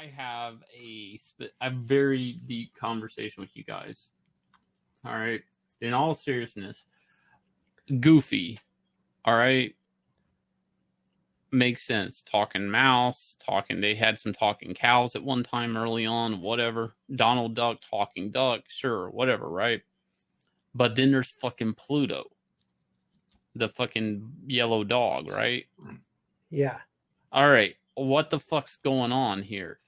I have a a very deep conversation with you guys. All right, in all seriousness, Goofy. All right, makes sense. Talking mouse, talking. They had some talking cows at one time early on. Whatever. Donald Duck, talking duck. Sure, whatever. Right. But then there's fucking Pluto, the fucking yellow dog. Right. Yeah. All right. What the fuck's going on here?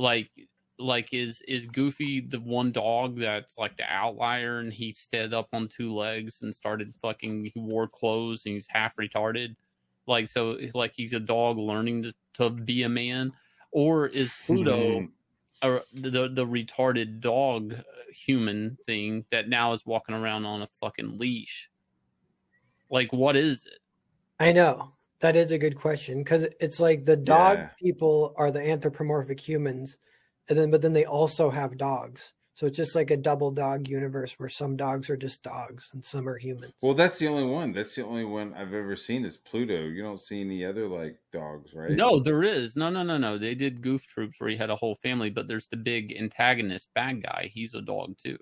Like, like is is Goofy the one dog that's like the outlier, and he stood up on two legs and started fucking. He wore clothes and he's half retarded like so like he's a dog learning to, to be a man or is pluto a, the the retarded dog uh, human thing that now is walking around on a fucking leash like what is it I know. That is a good question because it's like the dog Yeah. people are the anthropomorphic humans, and then but then they also have dogs. So it's just like a double dog universe where some dogs are just dogs and some are humans. Well, that's the only one. That's the only one I've ever seen is Pluto. You don't see any other like dogs, right? no there is no no no no they did goof troops where he had a whole family but there's the big antagonist bad guy he's a dog too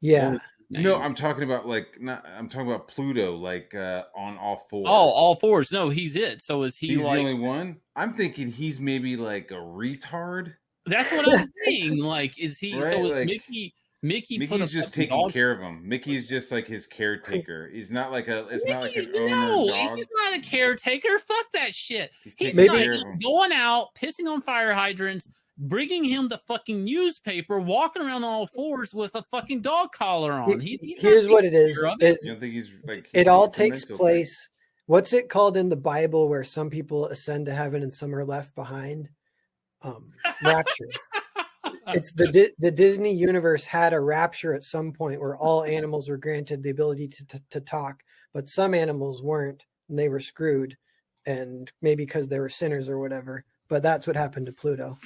yeah. His No. I'm talking about like not. I'm talking about Pluto, like uh on all fours. oh all fours no he's it so is he he's like the only one. I'm thinking he's maybe like a retard. that's what i'm saying like is he so is like- mickey mickey Mickey's just taking dog care of him. Mickey's just like his caretaker. He's not like a. It's not like an Mickey- owner no, dog. he's not a caretaker. Fuck that shit. He's He's not going out, pissing on fire hydrants, bringing him the fucking newspaper, walking around on all fours with a fucking dog collar on. He, he's Here's what it taking is: it. is You think he's like? it all takes mental thing. place. What's it called in the Bible where some people ascend to heaven and some are left behind? Um, rapture. it's the Di- the Disney universe had a rapture at some point where all animals were granted the ability to, to, to talk, but some animals weren't, and they were screwed, and maybe because they were sinners or whatever. But that's what happened to Pluto.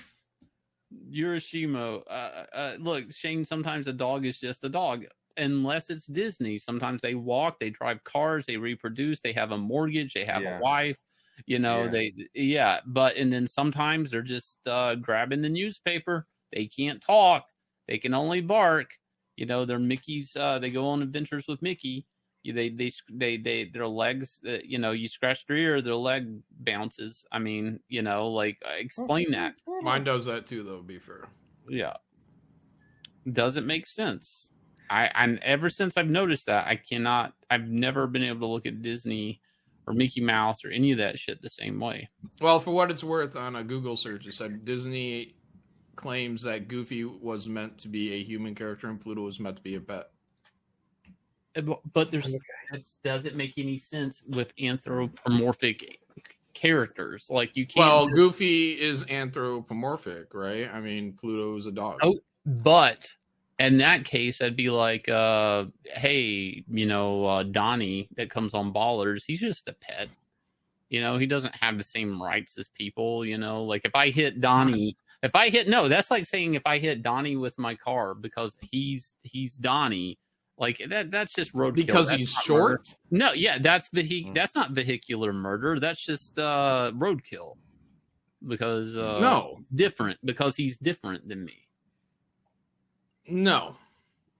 Urashimo, uh, uh, look, Shane. Sometimes a dog is just a dog, unless it's Disney. Sometimes they walk, they drive cars, they reproduce, they have a mortgage, they have Yeah. a wife. You know, Yeah. they yeah, but and then sometimes they're just uh, grabbing the newspaper. They can't talk. They can only bark. You know, they're Mickey's. Uh, they go on adventures with Mickey. You- They they they they their legs. Uh, you know, you scratch their ear, their leg bounces. I mean, you know, like uh, explain that. Mine does that too, though. Be fair. Yeah. Doesn't make sense. I and ever since I've noticed that, I cannot I've never been able to look at Disney or Mickey Mouse or any of that shit the same way. Well, for what it's worth, on a Google search, it said Disney claims that Goofy was meant to be a human character and Pluto was meant to be a pet. But, but there's Okay. doesn't make any sense with anthropomorphic characters. Like you can't Well, Goofy is anthropomorphic, right? I mean, Pluto is a dog. Oh. But in that case, I'd be like, uh, hey, you know, uh, Donnie that comes on Ballers, he's just a pet. You know, he doesn't have the same rights as people. You know, like if I hit Donnie, if I hit no, that's like saying if I hit Donnie with my car because he's he's Donnie. Like that, that's just roadkill. because That's he's short. murder. No, yeah, that's vehi- Mm. That's not vehicular murder. That's just uh, roadkill. Because uh, No. different. Because he's different than me. No,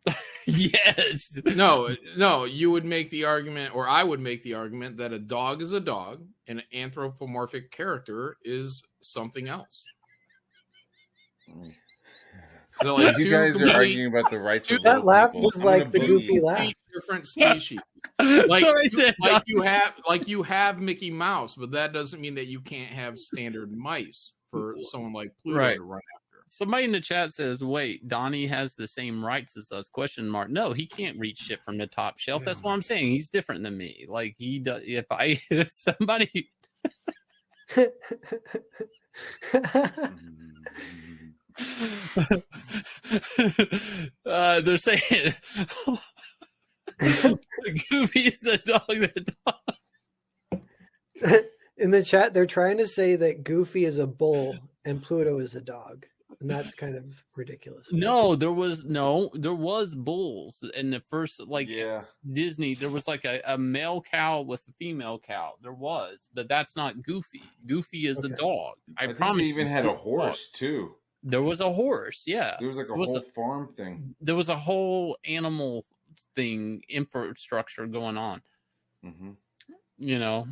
yes. no, no. You would make the argument, or I would make the argument, that a dog is a dog and an anthropomorphic character is something else. They're like you guys are arguing about the rights of That laugh people. was I'm like the goofy laugh. different species. Like, Sorry, I said like you have like you have Mickey Mouse, but that doesn't mean that you can't have standard mice for someone like Pluto Right. to run after. Somebody in the chat says, "Wait, Donnie has the same rights as us?" Question mark. No, he can't reach shit from the top shelf. That's what I'm saying. He's different than me. Like he does. If I if somebody, mm. Uh, they're saying Goofy is a dog that In the chat, they're trying to say that Goofy is a bull and Pluto is a dog. and that's kind of ridiculous. No, there was no, there was bulls in the first like yeah, Disney. There was like a, a male cow with a female cow. There was, but that's not Goofy. Goofy is a dog. I, I, think promise. they even had a there was horse too. There was a horse. Yeah, There was like a was whole a- farm thing. there was a whole animal thing infrastructure going on. hmm You know,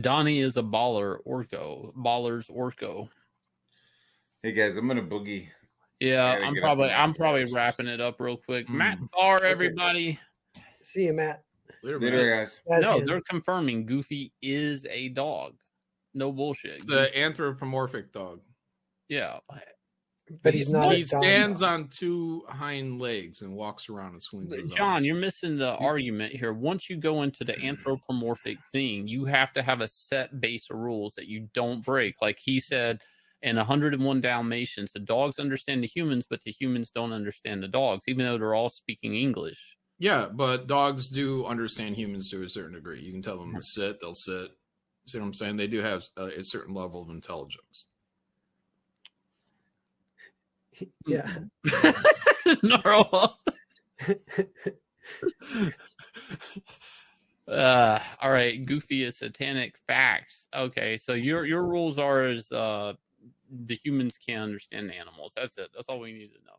Donnie is a baller orco. Ballers orco. Hey guys, I'm gonna boogie. Yeah, I'm probably I'm out probably wrapping it up real quick. Mm. Matt Barr, everybody. See you, Matt. Later, man. Later, guys. Jazz No, hands. they're confirming Goofy is a dog. No bullshit. It's the anthropomorphic dog. Yeah. but he's not. He a dog. stands on two hind legs and walks around and swings. But his. Jon, you're missing the argument here. Once you go into the anthropomorphic thing, you have to have a set base of rules that you don't break. Like he said in 101 Dalmatians, the dogs understand the humans, but the humans don't understand the dogs, even though they're all speaking English. Yeah, but dogs do understand humans to a certain degree. You can tell them to sit, they'll sit. See what I'm saying? They do have a, a certain level of intelligence. Yeah. Gnarl. uh all right goofy is satanic facts okay so your your rules are is uh the humans can't understand animals that's it that's all we need to know